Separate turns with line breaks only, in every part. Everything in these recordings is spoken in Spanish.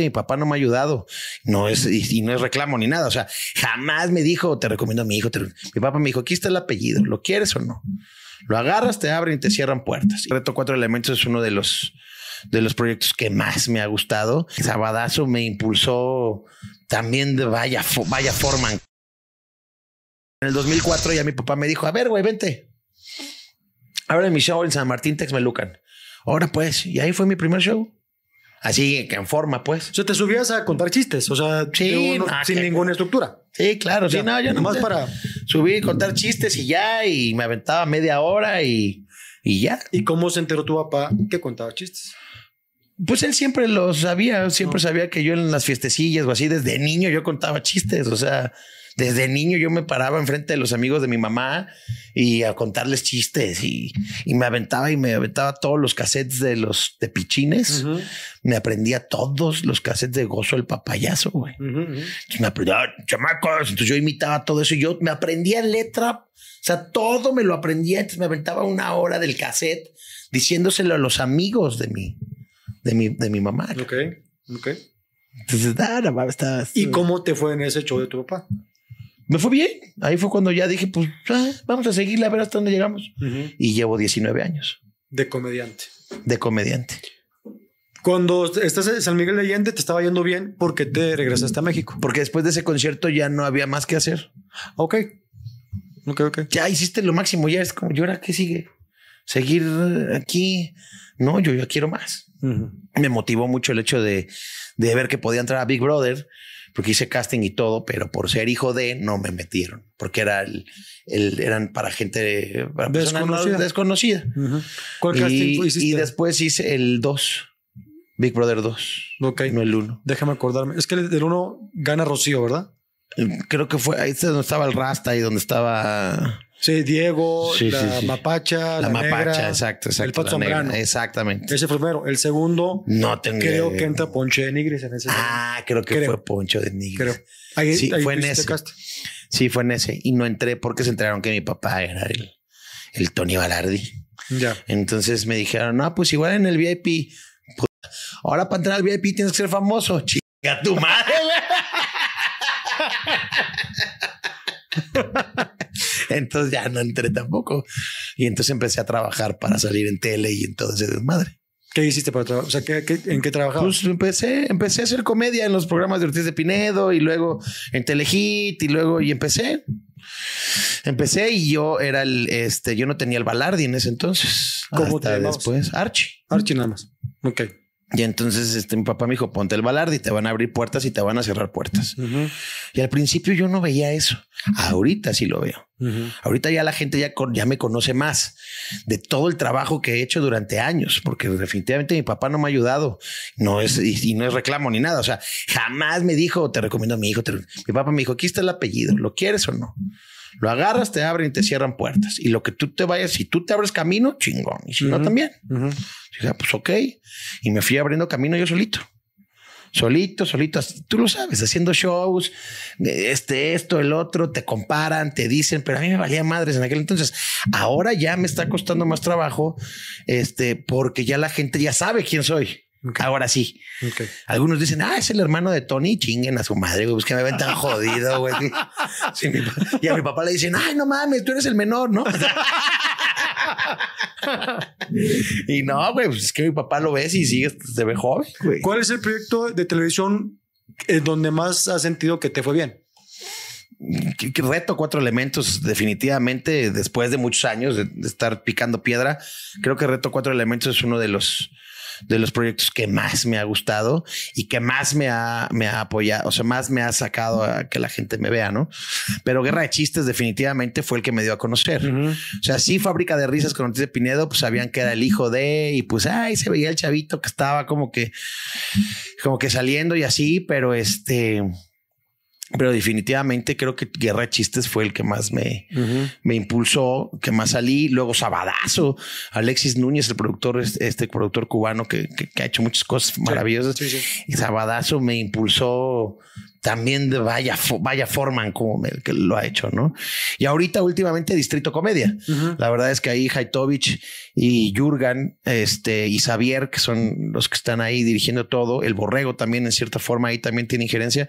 mi papá no me ha ayudado. No es, y, no es reclamo ni nada. O sea, jamás me dijo, te recomiendo a mi hijo. mi papá me dijo, aquí está el apellido, ¿lo quieres o no? Lo agarras, te abren y te cierran puertas. Reto Cuatro Elementos es uno de los, de los proyectos que más me ha gustado. Sabadazo me impulsó también de vaya, vaya forma. En el 2004 ya mi papá me dijo, a ver, güey, vente. Ahora mi show en San Martín Texmelucan. Ahora pues, y ahí fue mi primer show. Así que en forma, pues.
O sea, te subías a contar chistes, o sea, sin ninguna estructura.
Sí, claro, sí, no, yo nomás para subir, contar chistes y ya, y me aventaba media hora y, y ya.
¿Y cómo se enteró tu papá que contaba chistes?
Pues él siempre lo sabía, siempre sabía que yo en las fiestecillas o así, desde niño yo contaba chistes, o sea, desde niño yo me paraba enfrente de los amigos de mi mamá y a contarles chistes y, me aventaba y me aventaba todos los cassettes de los de pichines. Me aprendía todos los cassettes de Gozo el Papayazo, güey. me aprendía, chamacos. Entonces yo imitaba todo eso y yo me aprendía letra. O sea, todo me lo aprendía. Entonces me aventaba una hora del cassette diciéndoselo a los amigos de mi, de mi, de mi mamá.
Ok, ok.
Entonces, nada, está,
¿Y cómo te fue en ese show de tu papá?
me fue bien. Ahí fue cuando ya dije, pues ah, vamos a seguirle a ver hasta dónde llegamos. Y llevo 19 años.
De comediante.
De comediante.
Cuando estás en San Miguel de Allende te estaba yendo bien porque te regresaste a México.
Porque después de ese concierto ya no había más que hacer.
Ok. Ok, ok.
Ya hiciste lo máximo. Ya es como, ¿y ahora qué sigue? Seguir aquí. No, yo ya quiero más. Me motivó mucho el hecho de, de ver que podía entrar a Big Brother porque hice casting y todo, pero por ser hijo de no me metieron, porque era el, eran para gente desconocida. desconocida.
¿Cuál casting hiciste?
Y después hice el 2, Big Brother 2,
ok
no el 1.
Déjame acordarme. Es que el del 1 gana Rocío, ¿verdad?
Creo que fue ahí donde estaba el Rasta y donde estaba
Sí, Diego, la Mapacha, la, Mapacha,
exacto, exacto.
El Pato Zambrano.
Exactamente.
Ese fue primero. El segundo,
no tengo
creo que entra Poncho de Nigris en ese.
Ah, creo que fue Poncho de Nigris. Creo.
Ahí,
sí, fue en ese. Sí, fue en ese. Y no entré porque se enteraron que mi papá era el, el Tony Balardi.
Ya.
Entonces me dijeron, no, pues igual en el VIP. ahora para entrar al VIP tienes que ser famoso. Chica tu madre. entonces ya no entré tampoco. Y entonces empecé a trabajar para salir en tele y en todo ese desmadre.
¿Qué hiciste para trabajar? O sea, en qué trabajabas?
Pues empecé, empecé a hacer comedia en los programas de Ortiz de Pinedo y luego en Telehit y luego y empecé. Empecé y yo era el, este, yo no tenía el Balardi en ese entonces.
¿Cómo te
después? Archie.
Archie nada más. Ok.
Y entonces este, mi papá me dijo, ponte el balardi, te van a abrir puertas y te van a cerrar puertas. Y al principio yo no veía eso. Ahorita sí lo veo. Ahorita ya la gente ya, ya me conoce más de todo el trabajo que he hecho durante años, porque definitivamente mi papá no me ha ayudado. No es, y, no es reclamo ni nada. O sea, jamás me dijo, te recomiendo a mi hijo. mi papá me dijo, aquí está el apellido, ¿lo quieres o no? Lo agarras, te abren y te cierran puertas. Y lo que tú te vayas, si tú te abres camino, chingón. Y si no, también. Dije, pues ok. Y me fui abriendo camino yo solito. Solito, solito, tú lo sabes, haciendo shows, este, esto, el otro, te comparan, te dicen, pero a mí me valía madres en aquel entonces. Ahora ya me está costando más trabajo, este, porque ya la gente ya sabe quién soy. Ahora sí. Algunos dicen, ah, es el hermano de Tony, chinguen a su madre, güey, es que me ven tan jodido, güey. y a mi papá le dicen, ay, no mames, tú eres el menor, ¿no? y no, güey, pues es que mi papá lo ves y sigue, se ve joven, güey.
¿Cuál es el proyecto de televisión en donde más has sentido que te fue bien?
reto cuatro elementos definitivamente después de muchos años de, estar picando piedra creo que reto cuatro elementos es uno de los de los proyectos que más me ha gustado y que más me ha, me ha apoyado, o sea, más me ha sacado a que la gente me vea, ¿no? Pero Guerra de Chistes definitivamente fue el que me dio a conocer. O sea, sí, Fábrica de Risas con Ortiz de Pinedo, pues sabían que era el hijo de, y pues, ay, se veía el chavito que estaba como que, como que saliendo y así, pero este pero definitivamente creo que Guerra de Chistes fue el que más me, me impulsó, que más salí. Luego Sabadazo, Alexis Núñez, el productor, este productor cubano que, ha hecho muchas cosas maravillosas. Y Sabadazo me impulsó también de vaya, vaya forman como el que lo ha hecho, ¿no? Y ahorita últimamente Distrito Comedia. La verdad es que ahí Haitovich y Jurgan, este, y Xavier, que son los que están ahí dirigiendo todo, el Borrego también en cierta forma ahí también tiene injerencia,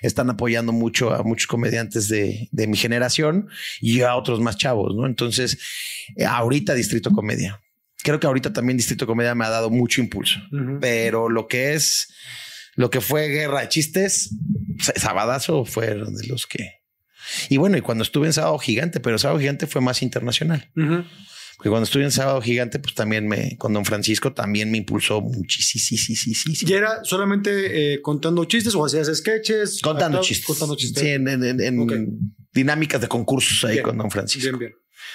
están apoyando mucho a muchos comediantes de, de mi generación y a otros más chavos, ¿no? Entonces, ahorita Distrito Comedia. Creo que ahorita también Distrito Comedia me ha dado mucho impulso, pero lo que es lo que fue Guerra de Chistes, Sabadazo fueron de los que. Y bueno, y cuando estuve en Sábado Gigante, pero Sábado Gigante fue más internacional. Porque cuando estuve en Sábado Gigante, pues también me, con Don Francisco también me impulsó muchísimo.
¿Y era solamente eh, contando chistes o hacías sketches?
Contando chistes.
Contando chistes.
Sí, en, dinámicas de concursos ahí con Don Francisco.
Bien, bien.